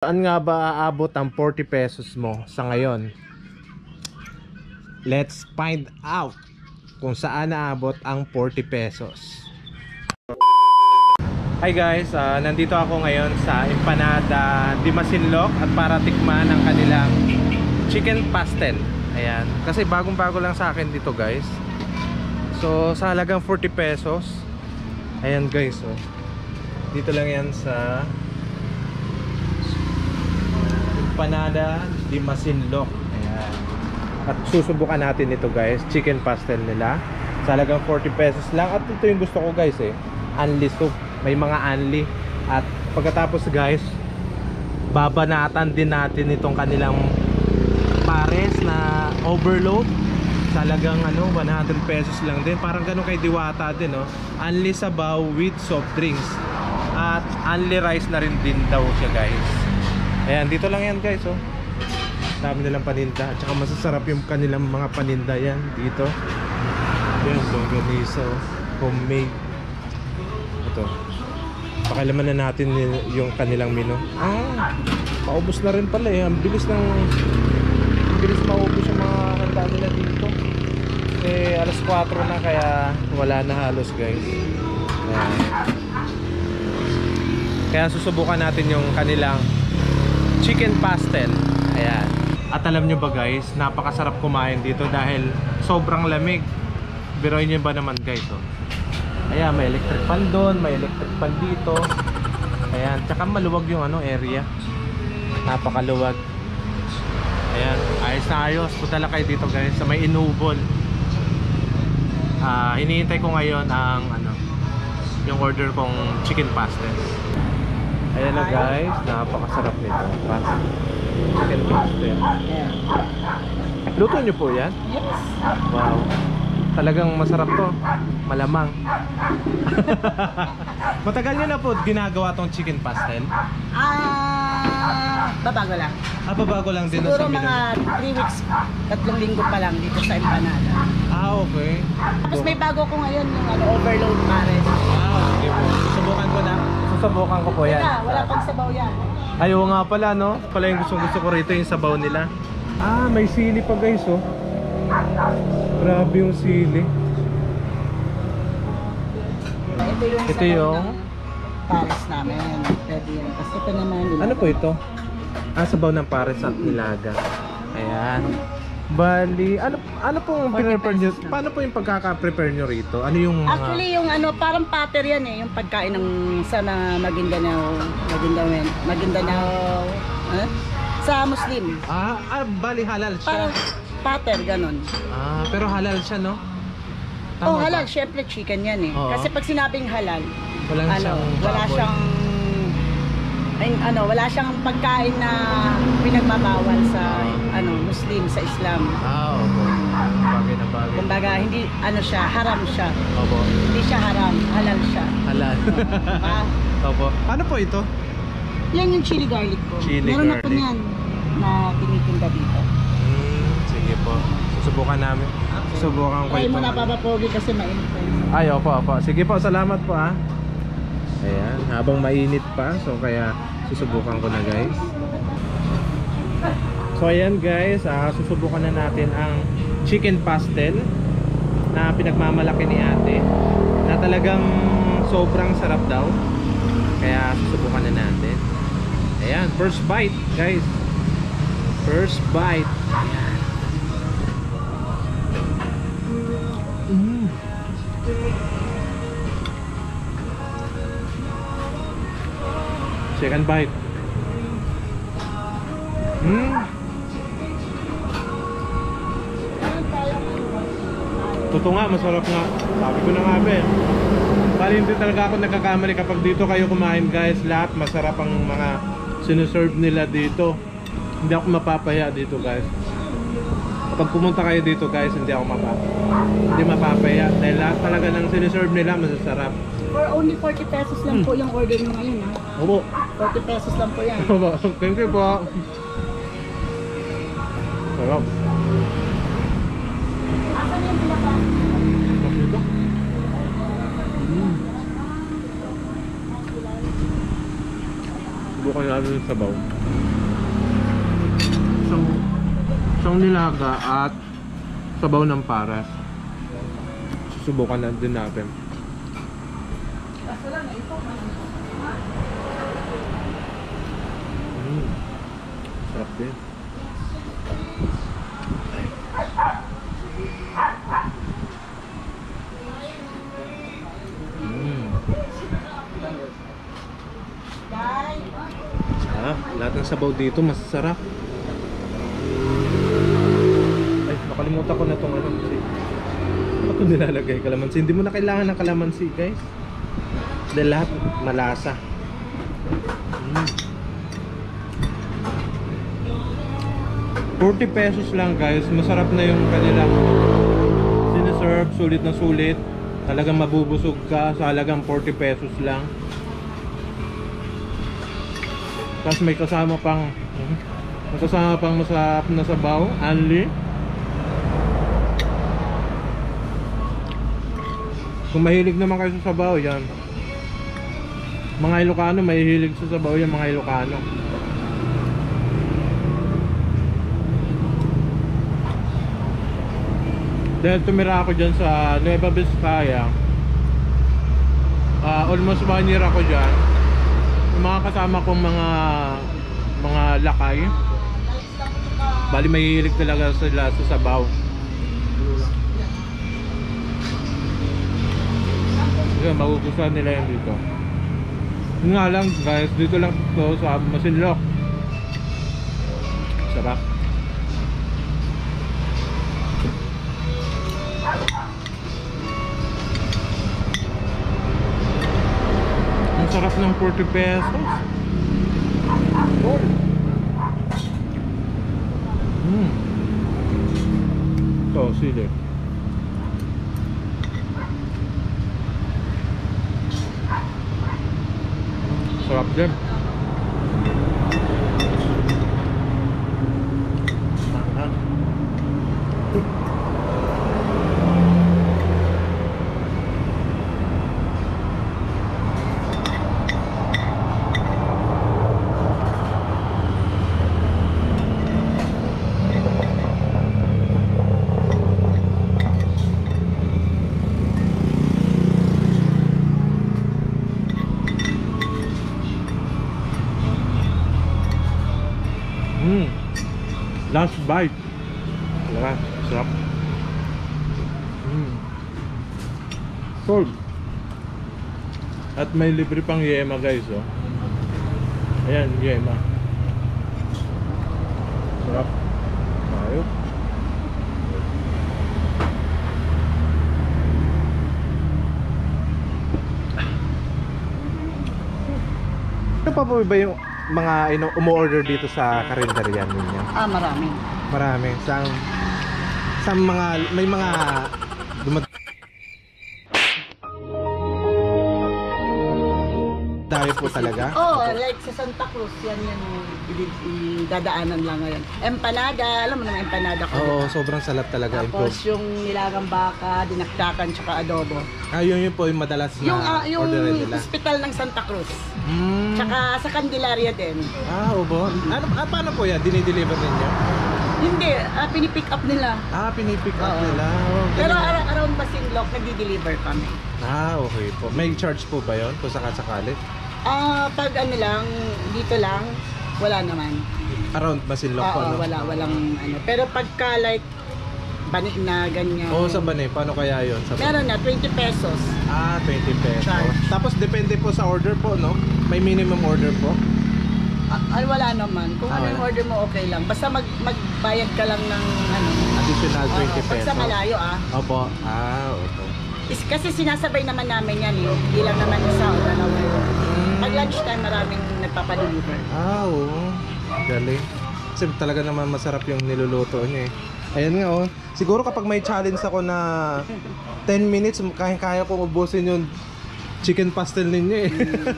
Saan nga ba aabot ang 40 pesos mo sa ngayon? Let's find out kung saan naabot ang 40 pesos. Hi guys, ah, nandito ako ngayon sa Empanada Dimasinloc at para tikman ang kanilang chicken pastel. Ayan, kasi bagong bago lang sa akin dito guys. So sa halagang 40 pesos. Ayan guys, oh. Dito lang yan sa Empanada Dimasinloc. Ayan. At susubukan natin ito guys, chicken pastel nila. Sa halagang 40 pesos lang. At ito yung gusto ko guys eh. Unli soup. May mga unli. At pagkatapos guys, babanatan din natin itong kanilang pares na overload. Sa halagang ano, 100 pesos lang din. Parang ganun kay Diwata din no. Unli sabaw with soft drinks. At unli rice na rin din daw siya guys. Ayan, dito lang yan guys oh. Dami nilang paninda. At saka masasarap yung kanilang mga paninda yan Dito. Ayan, longganisa oh. Homemade. Ito. Pakilaman na natin yung kanilang menu. Ah, paubos na rin pala eh. Ang bilis ng Ang bilis maubos yung mga handa nila dito. Eh, alas 4 na kaya Wala na halos guys. Ayan. Kaya susubukan natin yung kanilang chicken pastel. Ayan. At alam nyo ba guys, napakasarap kumain dito dahil sobrang lamig. Biroy nyo ba naman guys? Oh. Ayan, may electric fan doon, may electric fan dito. Ayan, tsaka maluwag yung ano area. Napakaluwag. Ayan, ayos na ayos. Punta lang kayo dito guys sa may inubol. Ah, hinihintay ko ngayon ang ano, yung order kong chicken pastel. Ayan na guys, napakasarap nito. Pas chicken pastel. Luto nyo po yan? Yes. Wow. Talagang masarap to. Malamang. Matagal nyo na po ginagawa tong chicken pastel? Ah, babago lang. Ah, bago lang din Siguro sa mga 3 weeks, tatlong linggo pa lang dito sa Empanada. Ah, okay. Tapos may bago ko ngayon yung ano, overload pares. Ah, sige po. Susubukan ko po yan. Wala, wala pang sabaw yan. Ayaw nga pala, no? Pala yung gusto, gusto ko rito yung sabaw nila. Ah, may sili pa guys, oh. Grabe yung sili. Ito yung Ito yung... ng pares namin. Pwede yan. Tapos ito naman. yung- Ano po ito? Ah, sabaw ng pares at nilaga. Ayan. Bali, ano ano pong 40 prepare nyo? Paano po yung pagkaka-prepare nyo rito? Ano yung mga... Actually, yung ano, parang patter yan eh. Yung pagkain ng sana Maguindanao. Maguindanao. Maguindanao. eh? Sa Muslim. Ah, ah, bali halal siya. Parang patter, ganon. Ah, pero halal siya, no? Oh, ba? halal. Syempre, chicken yan eh. Oo. Kasi pag sinabing halal, Walang ano, siyang wala baboy. siyang ay, ano, wala siyang pagkain na pinagbabawal sa Ah. ano, Muslim sa Islam. Ah, opo. Bagay na bagay. Kumbaga, hindi ano siya, haram siya. Opo. Hindi siya haram, halal siya. Halal. Ah, opo. Ano po ito? yan yung chili garlic ko. Chili Meron na po garlic. niyan na tinitinda dito. Hmm, sige po. Susubukan namin. Susubukan ko Try ito. mo na papapogi kasi mainit pa yun. Ay, opo, opo. Sige po, salamat po ah. Ayan, habang mainit pa, so kaya susubukan ko na guys. So ayan guys, ah, susubukan na natin ang chicken pastel na pinagmamalaki ni ate na talagang sobrang sarap daw. Kaya susubukan na natin. Ayan, first bite guys. First bite. Ayan. Mm. Second bite. Hmm. Totoo nga, masarap nga. Sabi ko na nga be. Bali hindi talaga ako nagkakamali kapag dito kayo kumain guys. Lahat masarap ang mga sinuserve nila dito. Hindi ako mapapaya dito guys. Kapag pumunta kayo dito guys, hindi ako mapapaya. Hindi mapapaya. Dahil lahat talaga ng sinuserve nila masasarap. For only 40 pesos lang Hmm. po yung order mo ngayon ha. Opo. 40 pesos lang po yan. Opo. Thank you po. Sarap. Susubukan natin yung sabaw. Isang, isang nilaga at sabaw ng paras. Susubukan na din natin. Mm. Sarap din. Mm. Ah, lahat ng sabaw dito masasarap. Ay, nakalimutan ko na tong ano. Ano ito nilalagay? Kalamansi. Hindi mo na kailangan ng kalamansi, guys. Dahil lahat malasa. Mm. 40 pesos lang guys. Masarap na yung kanilang siniserve. Sulit na sulit. Talagang mabubusog ka sa halagang 40 pesos lang. Tapos may kasama pang may kasama pang masarap na sabaw, anli. Kung mahilig naman kayo sa sabaw, yan. Mga Ilocano, mahihilig sa sabaw yan mga Ilocano. Dahil tumira ako dyan sa Nueva Vizcaya, ah, almost one year ako dyan. Mga kasama kong mga mga lakay, bali mahihilig talaga sila sa sabaw. Yun, magugustuhan nila yan dito. Yun nga lang guys, dito lang to sa Masinloc. Sarap. Ang sarap ng 40 pesos. Oh. Mm. Ito, sili. Sarap din. Manghang. Mm. Last bite. Talaga, sarap. Mm. Sold. At may libre pang yema guys, oh. Ayan, yema. Sarap. Ayok. Ano pa po ba yung mga ino- umu-order dito sa karinderya ninyo? Ah, marami. Marami. Sa, sa mga, may mga Dami po talaga? Oh, like sa Santa Cruz, yan yung dadaanan lang ngayon. Empanada, alam mo naman empanada ko. Oo, sobrang salap talaga. Tapos Improve. yung nilagang baka, dinakdakan, tsaka adobo. Ah, yun yun po yung madalas na Yung, ah, yung orderin nila. hospital ng Santa Cruz. Mm. Tsaka sa Candelaria din. Ah, obo. Ano, ah, paano po yan? Dinideliver ninyo? Hindi, ah, pinipick up nila. Ah, pinipick up Oo. nila. Oh, Pero galing. ar- around Basinloc, nagdi-deliver kami. Ah, okay po. May charge po ba yun? Kung sakasakali? Ah, pag ano lang, dito lang, wala naman. Around Masinloc po, Oo, no? wala, walang ano. Pero pagka like, bani na ganyan. Oo, sa Banay. Paano kaya yun? Sa Meron na, 20 pesos. Ah, 20 pesos. Charge. Tapos depende po sa order po, no? May minimum order po. Ah, wala naman. Kung Ah, ano yung wala. order mo, okay lang. Basta mag, magbayad ka lang ng ano. Additional 20 Oo, Pag pesos. sa malayo ah. Opo. Ah, opo. Is, kasi sinasabay naman namin yan eh. Hindi lang naman isa o dalawa. Pag lunchtime, maraming nagpapadeliver. Ah, oo. Galing. Kasi talaga naman masarap yung niluluto niya eh. Ayan nga oh. Siguro kapag may challenge ako na 10 minutes, kaya-kaya kong ubusin yung chicken pastel ninyo eh.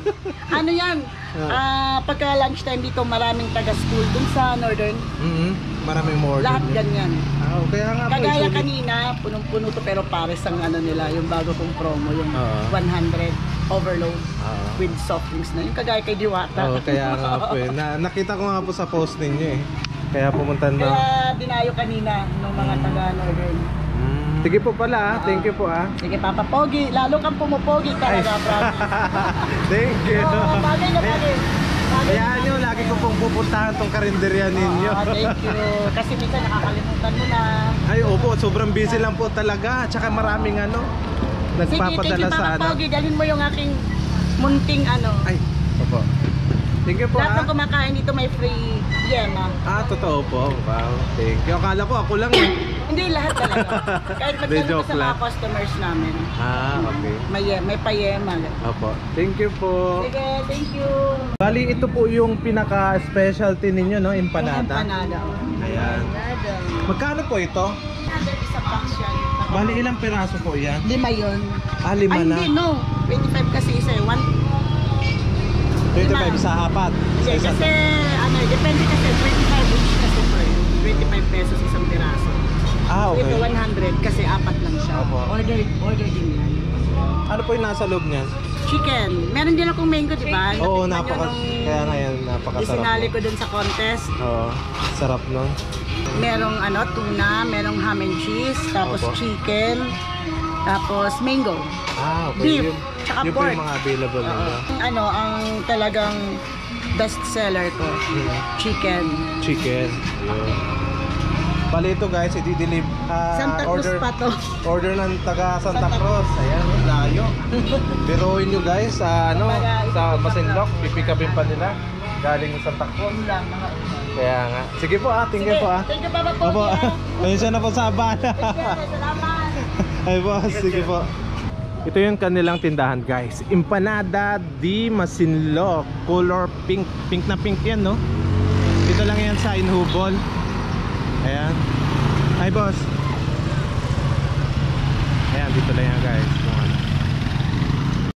Ano yan? Ah, pagka lunchtime dito, maraming taga-school dun sa Northern. Mhm. Maraming more Lahat ganyan. Ah, oh, kaya nga po. Kagaya sulit. kanina, punong-puno to pero pares ang ano nila, yung bago kong promo, yung Oo. 100. Overload Oo. with soft drinks na. Yung kagaya kay Diwata. Oo, kaya nga po eh. Na, nakita ko nga po sa post ninyo eh. Kaya pumunta na. Kaya dinayo kanina ng mga taga-northern. Mm. Sige po pala ah. Thank you po ah. Sige, Papa Pogi. Lalo kang pumupogi talaga, promise. Thank you. Oo, bagay na bagay. Bagay Kaya nyo, lagi ko pong pupuntahan tong karinderya ninyo. Oo, thank you. Kasi minsan nakakalimutan mo na. Ay, opo, sobrang busy lang po talaga. Tsaka maraming ano, Sige, thank nagpapadala you, sa ano. Pogi. Dalhin mo yung aking munting ano. Ay, opo. Thank you po Lahat ah. ng kumakain dito may free yema. Ah, totoo po. Wow, thank you. Akala ko ako lang eh. Hindi lahat talaga. Kahit Hindi, magkano joke sa lang. mga customers namin. Ah, okay. May, ye- may payema. Opo. Thank you po. Sige, thank you. Bali, ito po yung pinaka-specialty ninyo, no? Empanada. Empanada. Ayan. Empanada. Magkano po ito? Empanada isa box yan. Bali, ilang piraso po yan? Lima yun. Ah, lima Ay, na. hindi, no. 25 kasi isa eh. One, 25 lima. sa apat. Sa isa- kasi, ano, depende kasi, 25 each kasi po eh. 25 pesos isang piraso. Ah, okay. 100 kasi apat lang siya. Opo. Order, order din yan. Ano po yung nasa loob niyan? Chicken. Meron din akong mango, di ba? Oo, napaka... Kaya ngayon, napakasarap. Isinali ko dun sa contest. Oo, sarap nun. Merong ano, tuna, merong ham and cheese, tapos Opo. chicken, tapos mango. Ah, okay. Beef, Yun, tsaka po pork. yung mga available ninyo. Ang Ano, ang talagang best seller ko, Mm. chicken. Chicken. Yun. Bali ito guys, i-deliver. ah, Santa Cruz order, pa to. Order ng taga Santa, Santa Cruz. Ayan, layo. Biruin nyo guys, sa ano, Kumbaga, sa ito- Masinloc, pipikapin pa nila. Galing Santa Cruz. Ulam, mga ulam. Kaya nga. Sige po ah, tingin Sige, po ah. Thank you, Papa Pogi. Opo, ah. ayun na po sa abala. Sige, Salamat. Ay boss, sige po. Ito yung kanilang tindahan guys. Empanada di Masinloc. Color pink. Pink na pink yan no? Dito lang yan sa Inhubol. Ayan. Hi boss. Ayan, dito lang yan guys.